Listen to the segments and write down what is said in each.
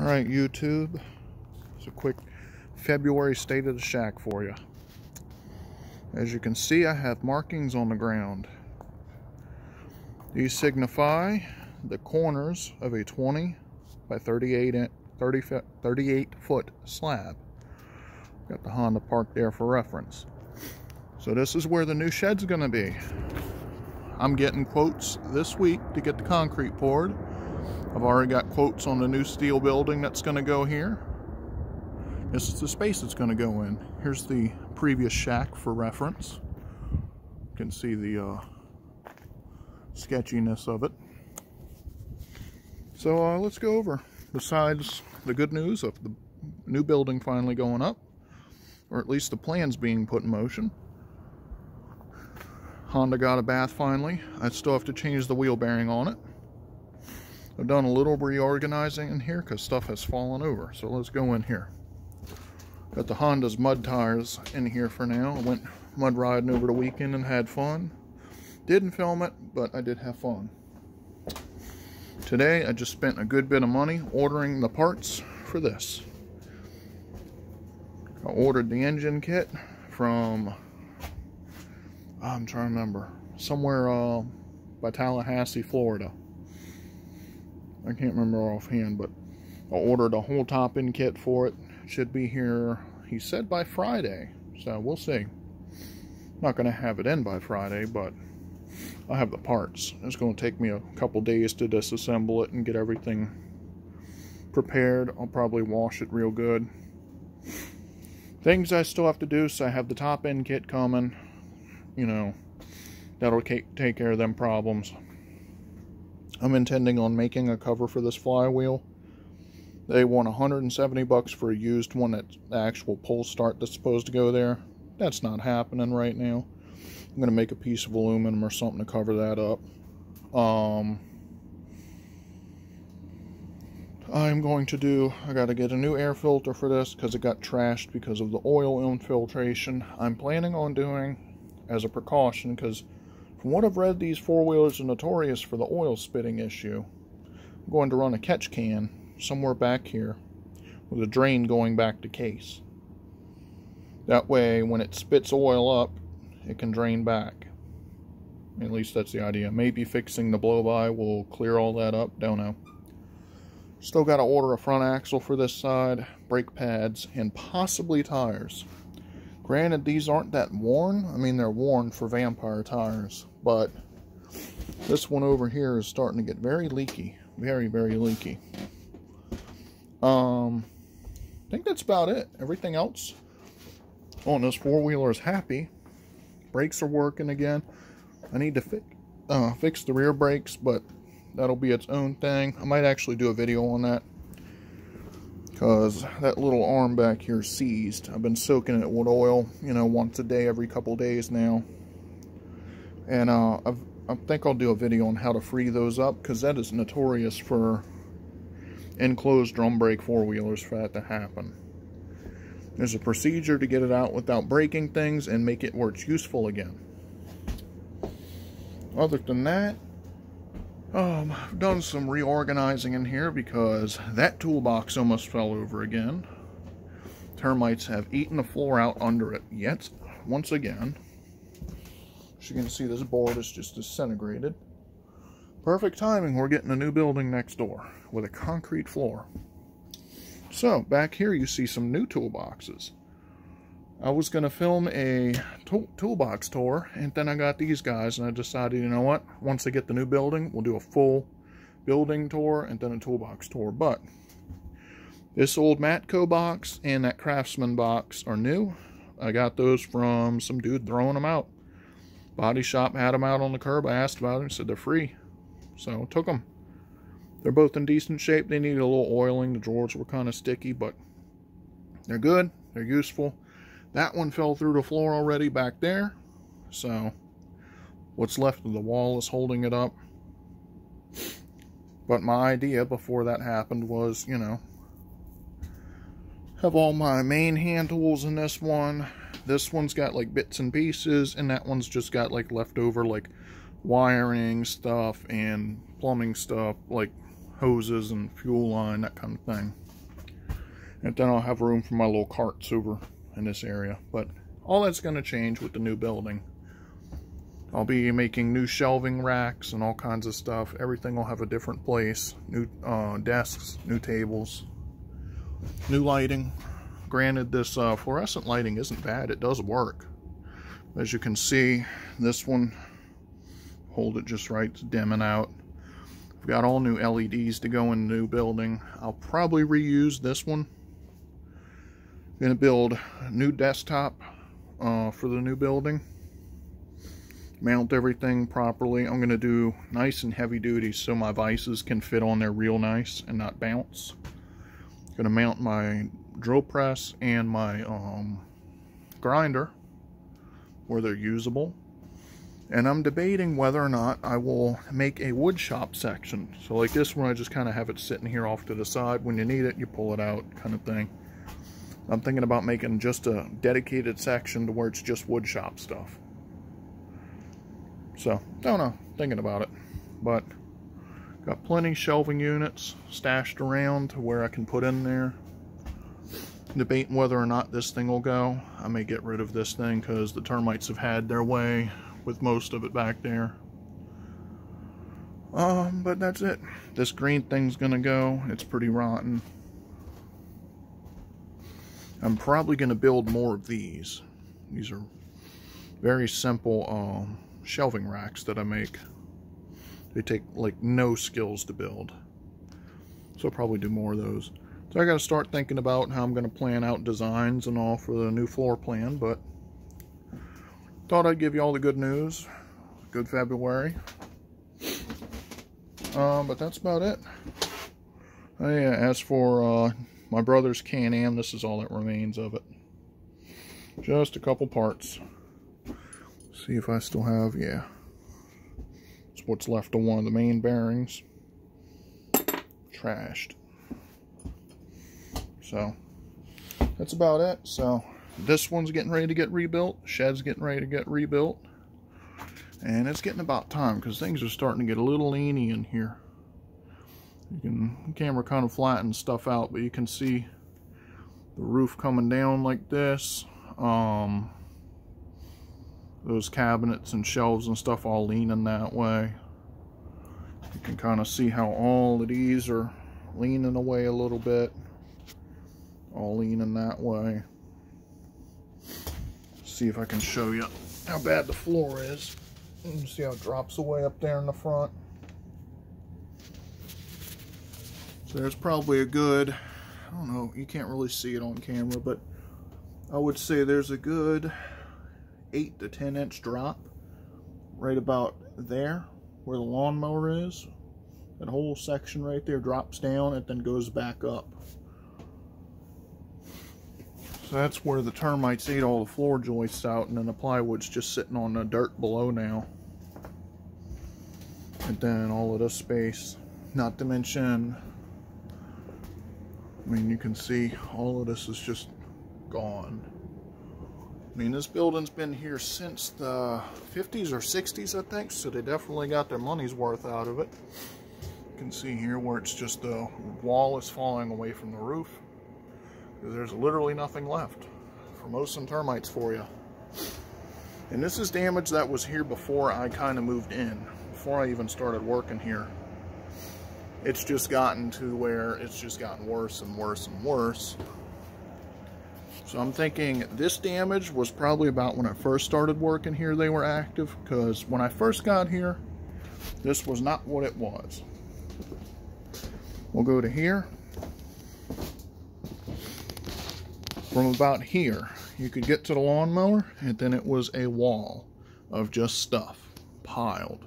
All right, YouTube. It's a quick February state of the shack for you. As you can see, I have markings on the ground. These signify the corners of a 20 by 38, 30, 38 foot slab. Got the Honda parked there for reference. So this is where the new shed's gonna be. I'm getting quotes this week to get the concrete poured. I've already got quotes on the new steel building that's going to go here. This is the space it's going to go in. Here's the previous shack for reference. You can see the uh, sketchiness of it. So uh, let's go over. Besides the good news of the new building finally going up, or at least the plans being put in motion. Honda got a bath finally. I still have to change the wheel bearing on it. I've done a little reorganizing in here because stuff has fallen over. So let's go in here. Got the Honda's mud tires in here for now. I went mud riding over the weekend and had fun. Didn't film it, but I did have fun. Today, I just spent a good bit of money ordering the parts for this. I ordered the engine kit from, I'm trying to remember, somewhere uh, by Tallahassee, Florida. I can't remember offhand, but I ordered a whole top-end kit for it. Should be here, he said by Friday, so we'll see. Not going to have it in by Friday, but I have the parts. It's going to take me a couple days to disassemble it and get everything prepared. I'll probably wash it real good. Things I still have to do, so I have the top-end kit coming. You know, that'll take care of them problems. I'm intending on making a cover for this flywheel. They want 170 bucks for a used one that's the actual pull start that's supposed to go there. That's not happening right now. I'm going to make a piece of aluminum or something to cover that up. Um, I'm going to do, I got to get a new air filter for this because it got trashed because of the oil infiltration. I'm planning on doing, as a precaution, because from what I've read, these four-wheelers are notorious for the oil spitting issue. I'm going to run a catch can somewhere back here with a drain going back to case. That way, when it spits oil up, it can drain back. At least that's the idea. Maybe fixing the blow-by will clear all that up. Don't know. Still got to order a front axle for this side, brake pads, and possibly tires. Granted, these aren't that worn. I mean, they're worn for vampire tires but this one over here is starting to get very leaky very very leaky. Um I think that's about it. Everything else on this four-wheeler is happy. Brakes are working again. I need to fi uh, fix the rear brakes but that'll be its own thing. I might actually do a video on that because that little arm back here seized I've been soaking it with oil you know once a day every couple days now and uh, i think I'll do a video on how to free those up because that is notorious for enclosed drum brake four-wheelers for that to happen. There's a procedure to get it out without breaking things and make it where it's useful again. Other than that, um, I've done some reorganizing in here because that toolbox almost fell over again. Termites have eaten the floor out under it yet once again. As you can see, this board is just disintegrated. Perfect timing, we're getting a new building next door with a concrete floor. So, back here you see some new toolboxes. I was going to film a toolbox tour, and then I got these guys, and I decided, you know what, once I get the new building, we'll do a full building tour and then a toolbox tour. But this old Matco box and that Craftsman box are new. I got those from some dude throwing them out. Body shop had them out on the curb. I asked about them. Said they're free. So took them. They're both in decent shape. They needed a little oiling. The drawers were kind of sticky, but they're good. They're useful. That one fell through the floor already back there. So what's left of the wall is holding it up. But my idea before that happened was, you know, have all my main hand tools in this one, this one's got like bits and pieces, and that one's just got like leftover like wiring stuff and plumbing stuff, like hoses and fuel line, that kind of thing. And then I'll have room for my little carts over in this area. But all that's going to change with the new building. I'll be making new shelving racks and all kinds of stuff. Everything will have a different place. New uh, desks, new tables, new lighting. Granted, this uh, fluorescent lighting isn't bad. It does work. As you can see, this one, hold it just right, it's dimming out. I've got all new LEDs to go in the new building. I'll probably reuse this one. Going to build a new desktop uh, for the new building. Mount everything properly. I'm going to do nice and heavy duty so my vices can fit on there real nice and not bounce. Going to mount my drill press and my um, grinder where they're usable. And I'm debating whether or not I will make a wood shop section. So like this one, I just kind of have it sitting here off to the side. When you need it, you pull it out kind of thing. I'm thinking about making just a dedicated section to where it's just wood shop stuff. So, don't know, thinking about it. But, got plenty shelving units stashed around to where I can put in there debating whether or not this thing will go. I may get rid of this thing because the termites have had their way with most of it back there. Um, but that's it. This green thing's gonna go. It's pretty rotten. I'm probably gonna build more of these. These are very simple um, shelving racks that I make. They take like no skills to build. So I'll probably do more of those. So I got to start thinking about how I'm going to plan out designs and all for the new floor plan, but thought I'd give you all the good news. Good February. Um, but that's about it. Yeah, as for uh, my brother's Can-Am, this is all that remains of it. Just a couple parts. See if I still have, yeah. It's what's left of one of the main bearings. Trashed. So that's about it. So this one's getting ready to get rebuilt. Shed's getting ready to get rebuilt. And it's getting about time because things are starting to get a little leany in here. You can camera kind of flattens stuff out, but you can see the roof coming down like this. Um, those cabinets and shelves and stuff all leaning that way. You can kind of see how all of these are leaning away a little bit all leaning that way. See if I can show you how bad the floor is. See how it drops away up there in the front. So there's probably a good, I don't know, you can't really see it on camera, but I would say there's a good 8 to 10 inch drop right about there where the lawnmower is. That whole section right there drops down and then goes back up. So that's where the termites ate all the floor joists out and then the plywood's just sitting on the dirt below now. And then all of this space, not to mention, I mean you can see all of this is just gone. I mean this building's been here since the 50s or 60s I think, so they definitely got their money's worth out of it. You can see here where it's just the wall is falling away from the roof there's literally nothing left. Formosan termites for you. And this is damage that was here before I kind of moved in, before I even started working here. It's just gotten to where it's just gotten worse and worse and worse. So I'm thinking this damage was probably about when I first started working here they were active because when I first got here, this was not what it was. We'll go to here. from about here. You could get to the lawnmower, and then it was a wall of just stuff piled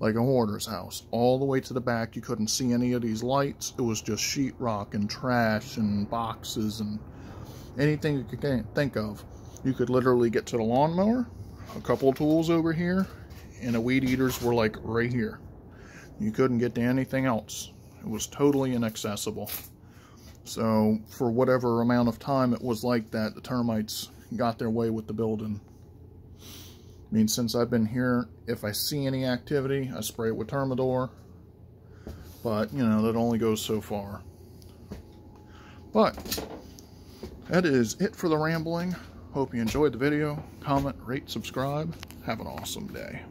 like a hoarder's house. All the way to the back, you couldn't see any of these lights. It was just sheetrock and trash and boxes and anything you could think of. You could literally get to the lawnmower, a couple tools over here, and the weed eaters were like right here. You couldn't get to anything else. It was totally inaccessible. So for whatever amount of time it was like that, the termites got their way with the building. I mean, since I've been here, if I see any activity, I spray it with Termidor. But, you know, that only goes so far. But, that is it for the rambling. Hope you enjoyed the video. Comment, rate, subscribe. Have an awesome day.